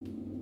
you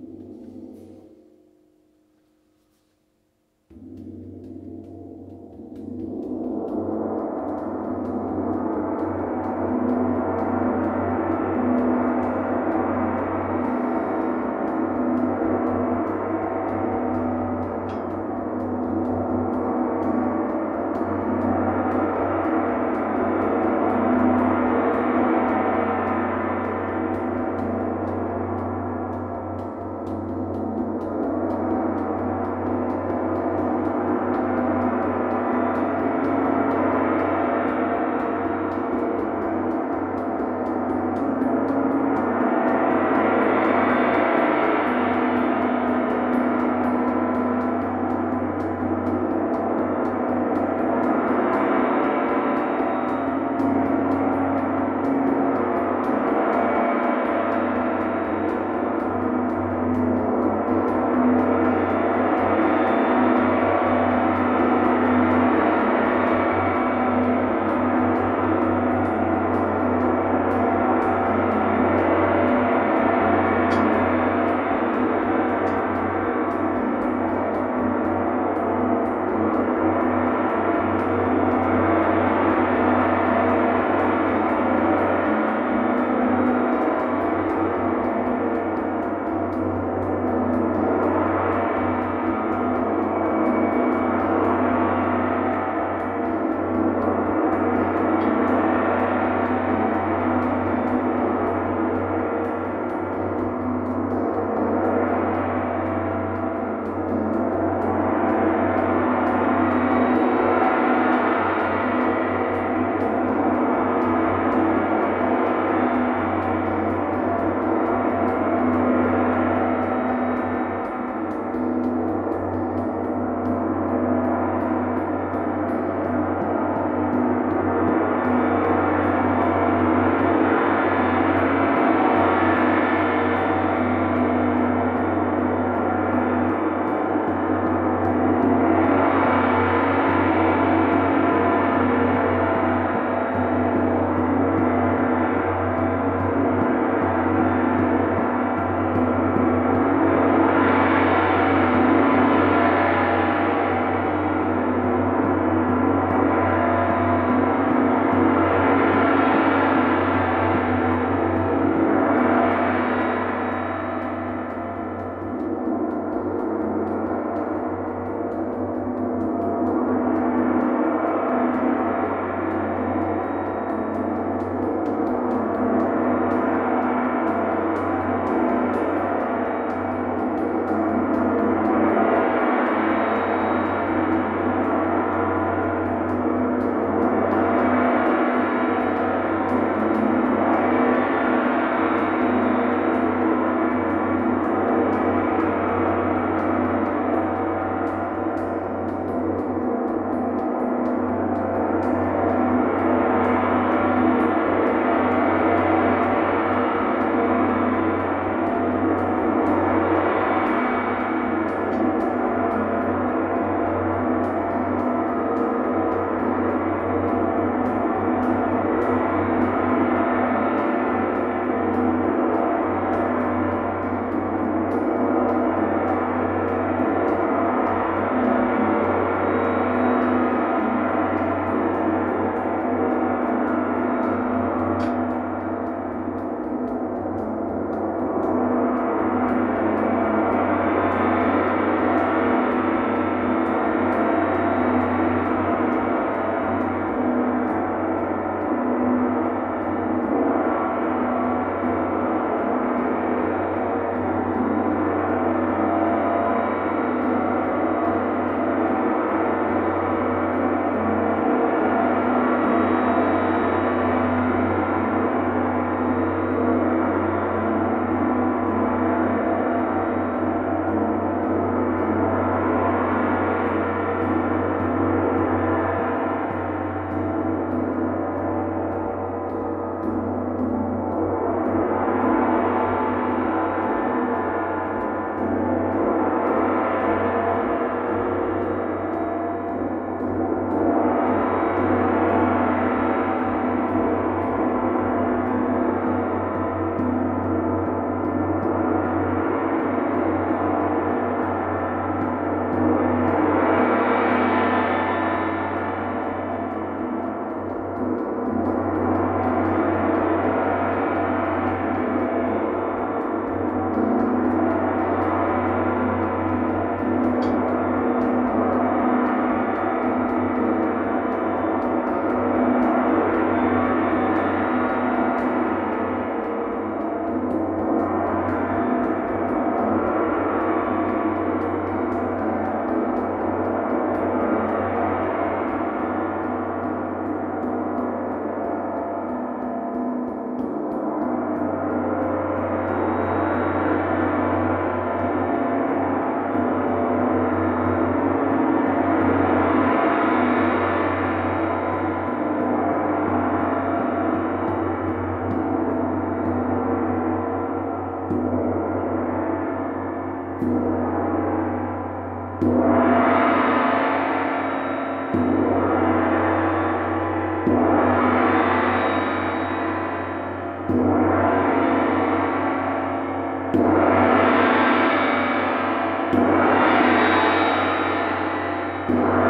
Bye.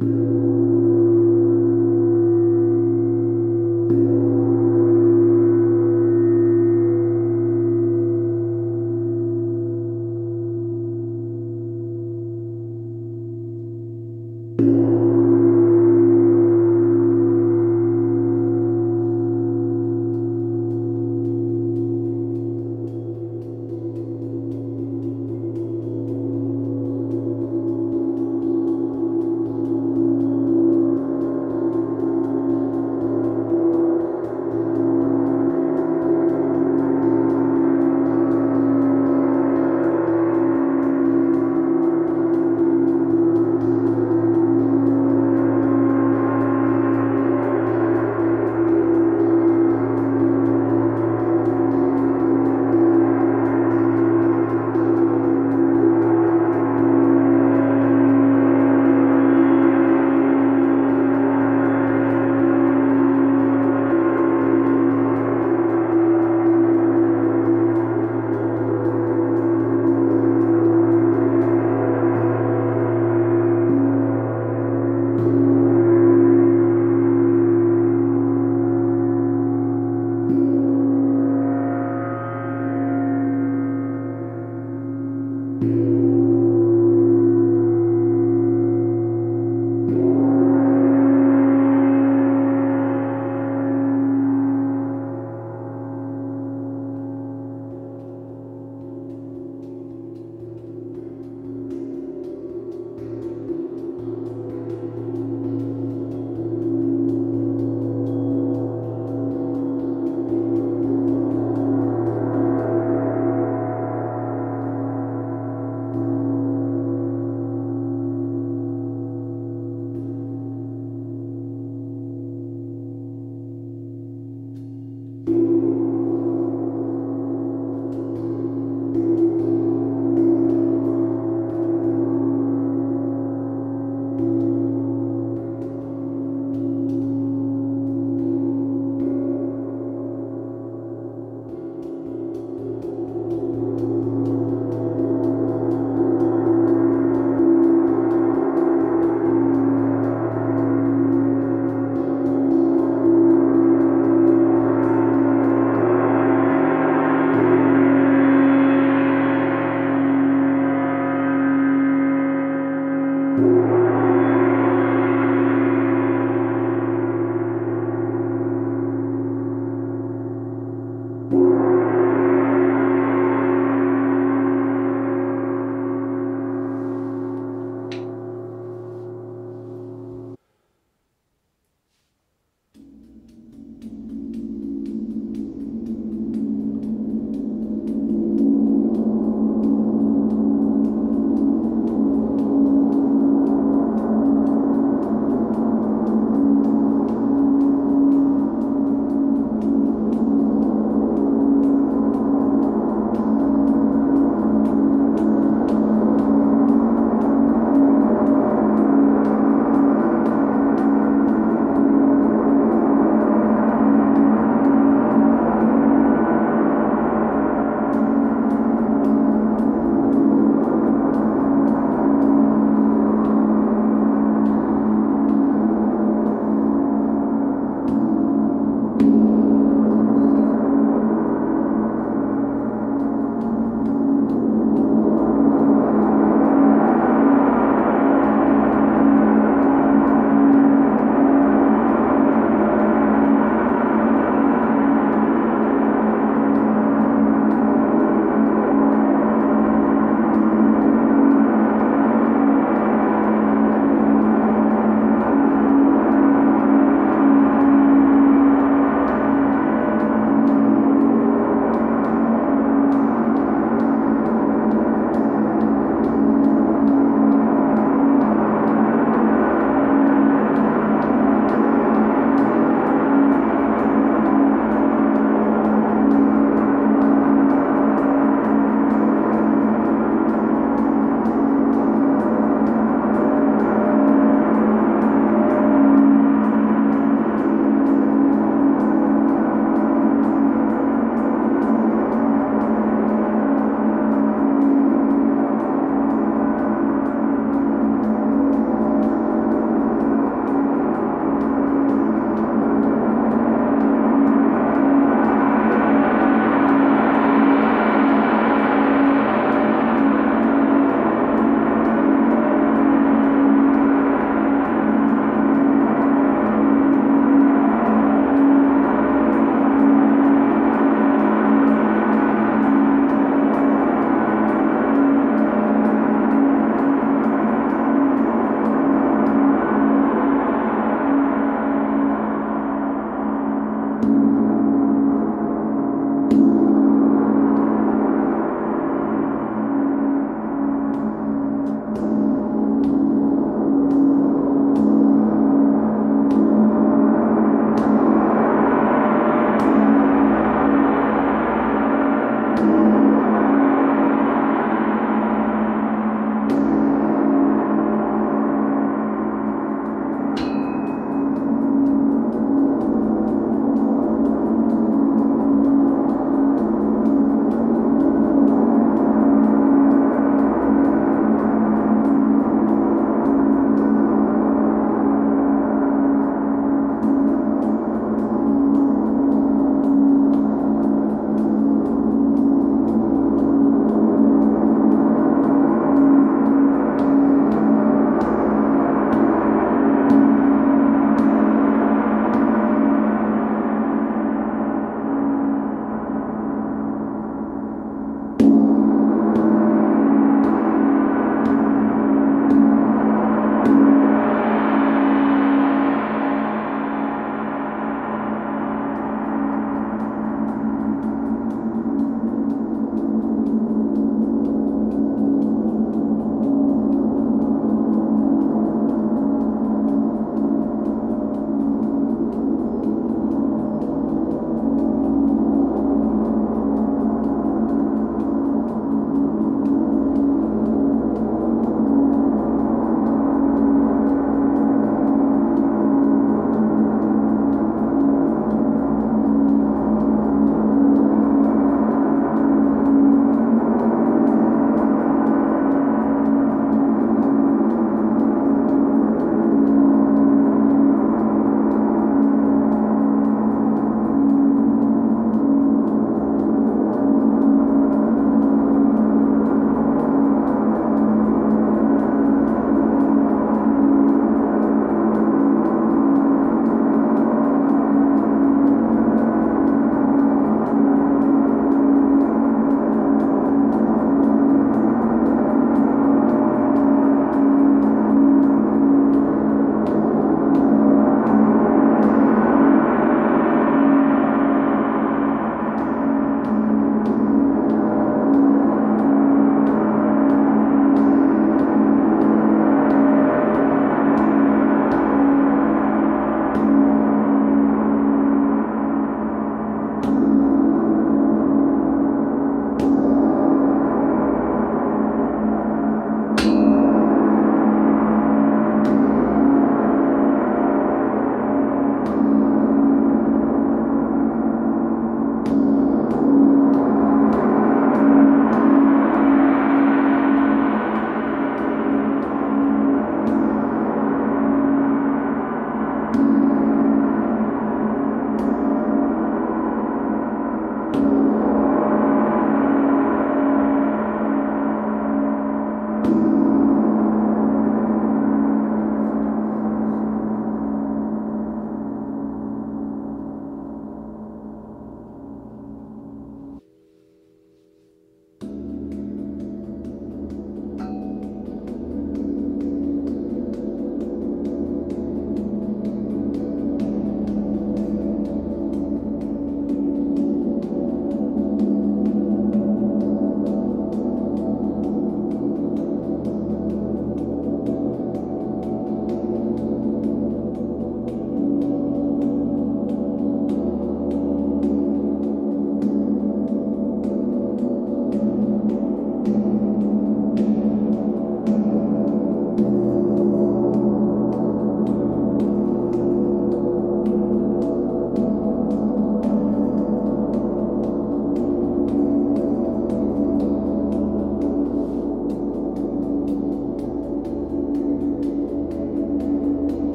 You